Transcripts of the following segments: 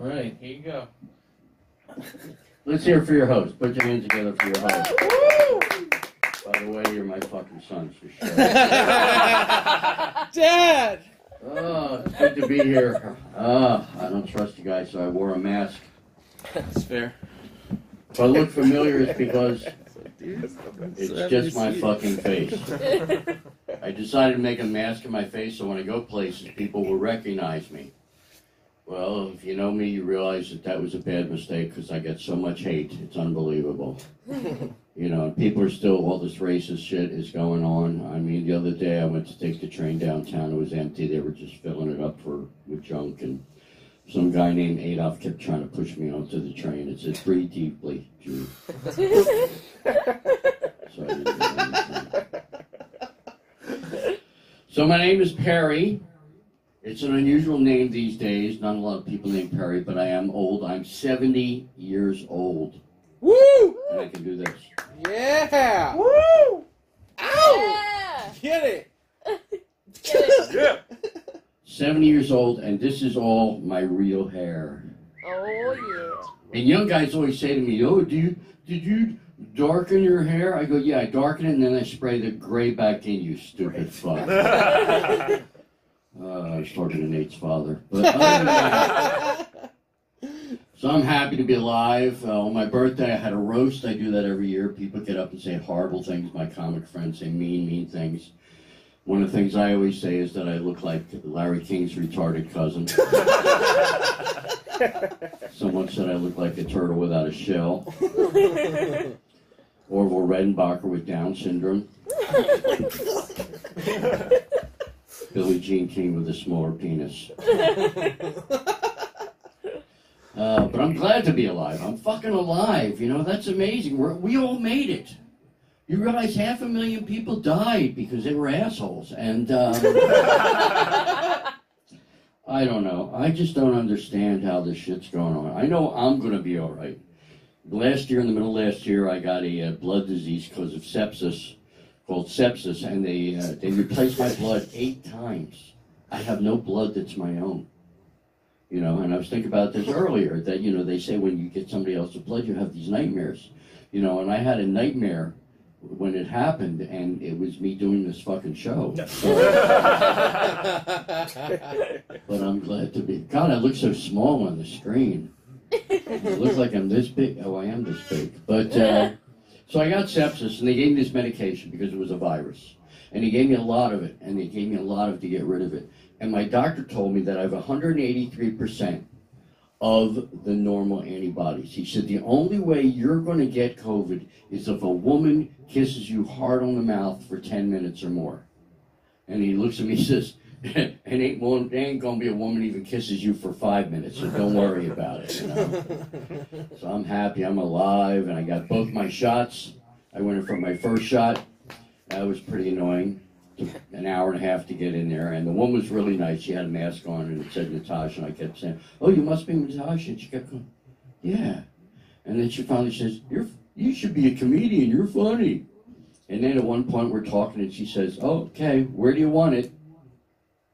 All right, here you go. Let's hear it for your host. Put your hands together for your host. By the way, you're my fucking son, for sure. Dad! Oh, it's good to be here. Ah, I don't trust you guys, so I wore a mask. That's fair. If I look familiar, it's because it's just my fucking face. I decided to make a mask of my face so when I go places, people will recognize me. Well, if you know me, you realize that that was a bad mistake because I get so much hate. It's unbelievable. you know, people are still, all this racist shit is going on. I mean, the other day I went to take the train downtown. It was empty. They were just filling it up for with junk. And some guy named Adolf kept trying to push me onto the train. It said, breathe deeply, Jew. So I didn't do anything. So my name is Perry. It's an unusual name these days. Not a lot of people named Perry, but I am old. I'm 70 years old. Woo! And I can do this. Yeah! Woo! Yeah. Get it! Get it. Yeah. 70 years old, and this is all my real hair. Oh yeah. And young guys always say to me, "Oh, do you did you darken your hair?" I go, "Yeah, I darken it, and then I spray the gray back in." You stupid fuck. Uh, I was talking to Nate's father. But other than that, so I'm happy to be alive. Uh, on my birthday, I had a roast. I do that every year. People get up and say horrible things. My comic friends say mean, mean things. One of the things I always say is that I look like Larry King's retarded cousin. Someone said I look like a turtle without a shell. Orville Redenbacher with Down syndrome. Billie Jean King with a smaller penis. Uh, but I'm glad to be alive. I'm fucking alive. You know, that's amazing. We're, we all made it. You realize half a million people died because they were assholes. And um, I don't know. I just don't understand how this shit's going on. I know I'm going to be all right. Last year, in the middle of last year, I got a uh, blood disease because of sepsis, called sepsis, and they uh, they replaced my blood eight times. I have no blood that's my own. You know, and I was thinking about this earlier that you know they say when you get somebody else's blood, you have these nightmares. You know, and I had a nightmare when it happened, and it was me doing this fucking show. But I'm glad to be. God, I look so small on the screen. It looks like I'm this big. Oh, I am this big. But uh, so I got sepsis, and they gave me this medication because it was a virus, and they gave me a lot of it, and they gave me a lot of it to get rid of it. And my doctor told me that I have 183 percent of the normal antibodies. He said the only way you're going to get COVID is if a woman kisses you hard on the mouth for 10 minutes or more. And he looks at me and says, and ain't, one, there ain't going to be a woman even kisses you for five minutes, so don't worry about it. You know? So I'm happy, I'm alive, and I got both my shots. I went in for my first shot. That was pretty annoying. An hour and a half to get in there, and the woman was really nice. She had a mask on, and it said Natasha, and I kept saying, "Oh, you must be Natasha." And she kept going, "Yeah," and then she finally says, "You're, you should be a comedian. You're funny." And then at one point we're talking, and she says, oh, "Okay, where do you want it?"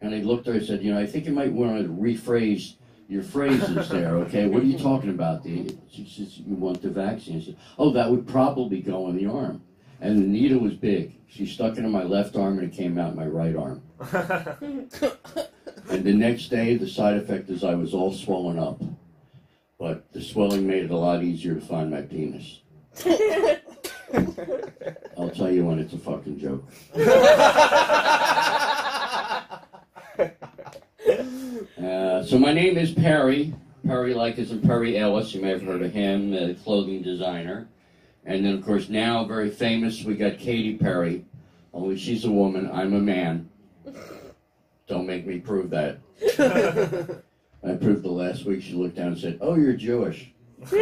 And I looked at her and said, "You know, I think you might want to rephrase your phrases there. Okay, what are you talking about? The she says you want the vaccine." I said, "Oh, that would probably go in the arm." And the needle was big. She stuck it in my left arm and it came out in my right arm. And the next day, the side effect is I was all swollen up. But the swelling made it a lot easier to find my penis. I'll tell you when it's a fucking joke. Uh, so my name is Perry. Perry like is in Perry Ellis. You may have heard of him, a clothing designer. And then, of course, now very famous, we got Katy Perry. Only she's a woman, I'm a man. Don't make me prove that. I proved the last week. She looked down and said, "Oh, you're Jewish."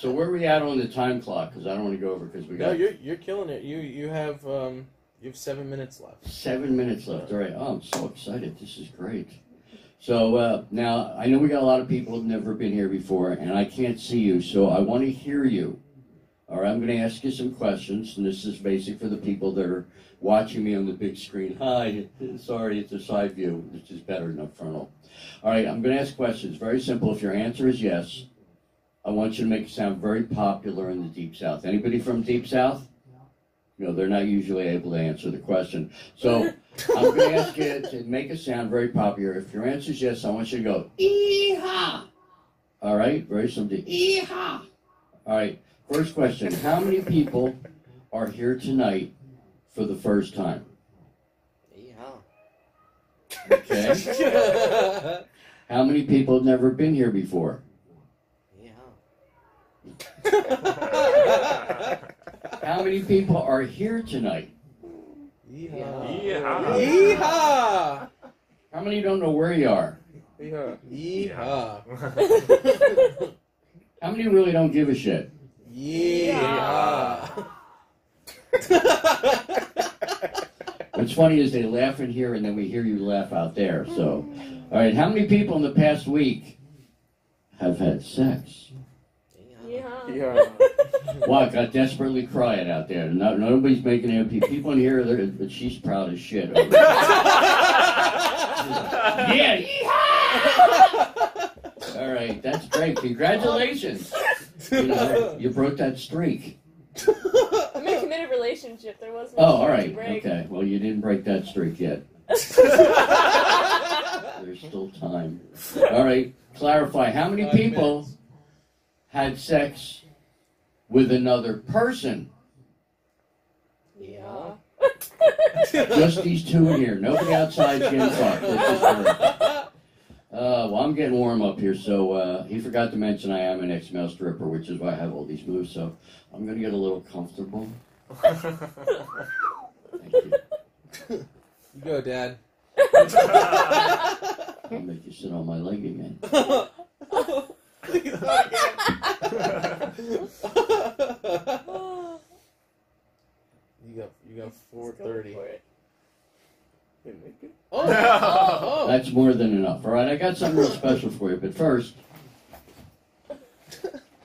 So where are we at on the time clock? Because I don't want to go over because we no, got you're you're killing it. You you have um you have seven minutes left. seven minutes left. All right. Oh, I'm so excited. This is great. So uh, now I know we got a lot of people who've never been here before, and I can't see you, so I want to hear you. All right, I'm going to ask you some questions, and this is basic for the people that are watching me on the big screen. Hi, sorry, it's a side view, which is better than a frontal. All right, I'm going to ask questions. Very simple. If your answer is yes, I want you to make it sound very popular in the Deep South. Anybody from Deep South? No, they're not usually able to answer the question. So I'm going to ask you to make it sound very popular. If your answer is yes, I want you to go, Eehaw! All right, very simple. Eehaw! All right, first question. How many people are here tonight for the first time? Okay. How many people have never been here before? How many people are here tonight? Yeehaw. Yeehaw. Yeehaw. How many don't know where you are? Yeehaw. Yeehaw. How many really don't give a shit? Yeehaw. What's funny is they laugh in here and then we hear you laugh out there. So, all right, how many people in the past week have had sex? Yeah. Wow, it got desperately quiet out there. No, nobody's making any people in here. they're- But she's proud as shit. over there. yeah. yeehaw! All right, that's great. Congratulations. You, know, you broke that streak. I'm in a committed relationship. There was no Oh, all right, to break. Okay. Well, you didn't break that streak yet. There's still time. All right. Clarify. How many Five people minutes. Had sex with another person? yeah. Just these two in here. Nobody outside's getting fucked. This is her. Uh, well, I'm getting warm up here, so uh, he forgot to mention I am an ex-male stripper, which is why I have all these moves. So I'm gonna get a little comfortable. Thank you. You go, Dad. I'll make you sit on my leg again. you got you got four Let's go thirty. for it. Oh oh. oh, oh, That's more than enough. All right, I got something real special for you, but first,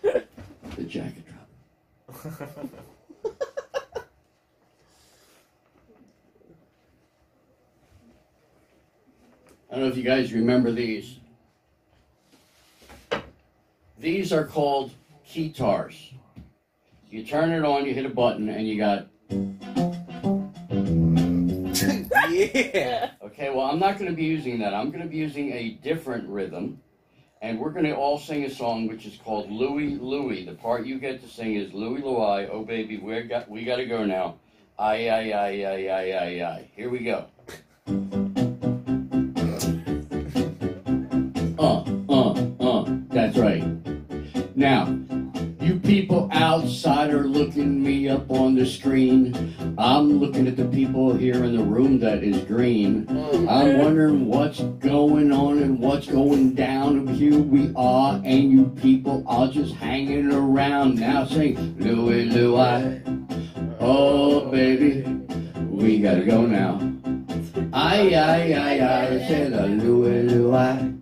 the jacket drop. I don't know if you guys remember these. These are called keytars. You turn it on, you hit a button, and you got. yeah. Okay, well, I'm not going to be using that. I'm going to be using a different rhythm. And we're going to all sing a song which is called Louie Louie. The part you get to sing is Louie Louie. Oh, baby, we got we got to go now. Aye, aye, aye, aye, aye, aye, aye. Here we go. I'm looking at the people here in the room that is green. I'm wondering what's going on and what's going down. And here we are, and you people are just hanging around. Now sing Louie Louie. Oh, baby, we gotta go now. Aye, aye, aye, aye, said a Louie Louie.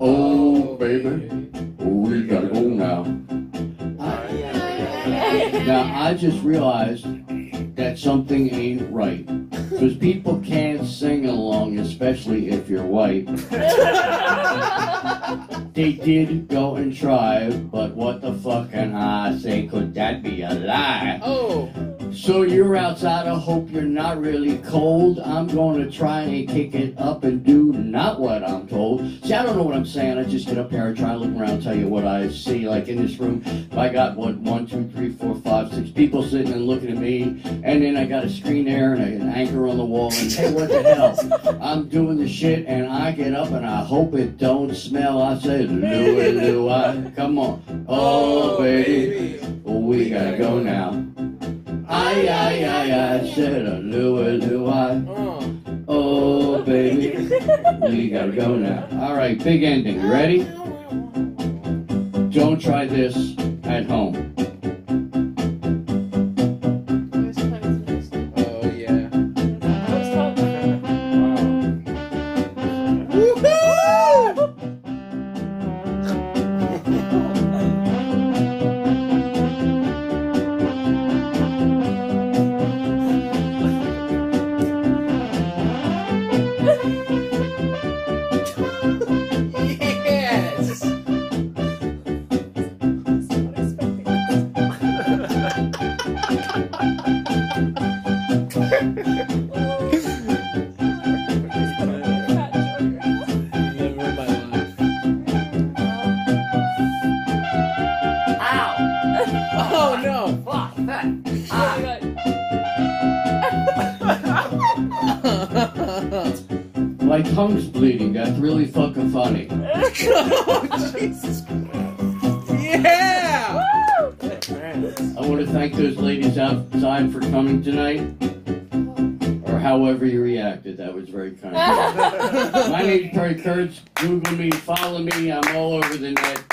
Oh, baby, we gotta go now. Now, I just realized that something ain't right. Because people can't sing along, especially if you're white. They did go and try, but what the fuck can I say? Could that be a lie? Oh. So you're outside, I hope you're not really cold. I'm gonna try and kick it up and do not what I'm told. See, I don't know what I'm saying. I just get up here and try to look around, and tell you what I see. Like in this room, I got what one, two, three, four, five, six people sitting and looking at me, and then I got a screen there and an anchor on the wall. And hey, what the hell? I'm doing the shit, and I get up and I hope it don't smell. I say, Louie, Louie, come on, oh, oh baby, we gotta go now. Aye, aye, aye, I said a Louie, Louie. Oh. Oh, baby, you gotta go now. All right, big ending. Ready? Don't try this at home. My tongue's bleeding. That's really fucking funny. oh, Jesus Christ. Yeah! Woo! I want to thank those ladies outside for coming tonight, or however you reacted. That was very kind. My name's Perry Kurtz. Google me, follow me. I'm all over the net.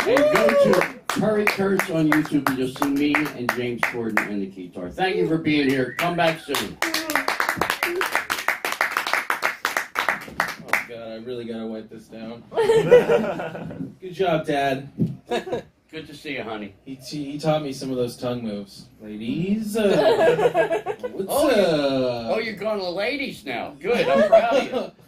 And go to Perry Kurtz on YouTube and you'll see me and James Corden and the guitar. Thank you for being here. Come back soon. God, I really gotta wipe this down. Good job, Dad. Good to see you, honey. He, he, he taught me some of those tongue moves. Ladies, uh, what's Oh, up? Oh, you're going to ladies now. Good. I'm proud of you.